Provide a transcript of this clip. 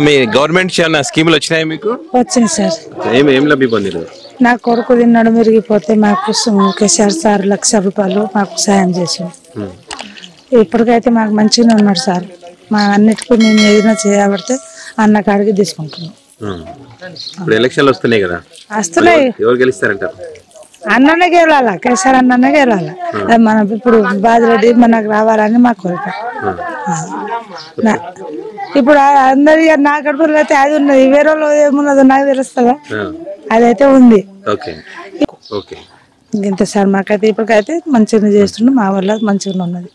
మీ government ఏమైనా స్కీములు వచ్చినాయి మీకు? వచ్చింది సార్. ఏం ఏం లబ్ధి పొందిరు నా కొడుకు తిన్నాడు మెరిగిపోతే మాకు కేసీఆర్ సార్ లక్ష రూపాయలు మాకు సాయం చేసింది ఇప్పటికైతే మాకు మంచిగానే ఉన్నాడు సార్. మా అన్నిటికీ మేము ఏదైనా చేయబడితే అన్న కాడికి తీసుకుంటున్నాం. ఇప్పుడు ఎలక్షన్లు వస్తున్నాయి కదా. వస్తున్నాయి. ఎవరు గెలుస్తారంటారు? అన్ననే గెలవాలా కేసీఆర్ అన్ననే గెలవాలా అది మనం ఇప్పుడు బాధిరెడ్డి మనకు రావాలని మా కోరిక. ఇప్పుడు అందరి నా కడుపులో అయితే అది ఉన్నది. వేరే వాళ్ళు ఏమున్నదో నాకు తెలుస్తుందా. అదైతే ఉంది. ఇంత సార్ మాకైతే ఇప్పటికైతే మంచిగా చేస్తుండే. మా వల్ల మంచిగా ఉన్నది.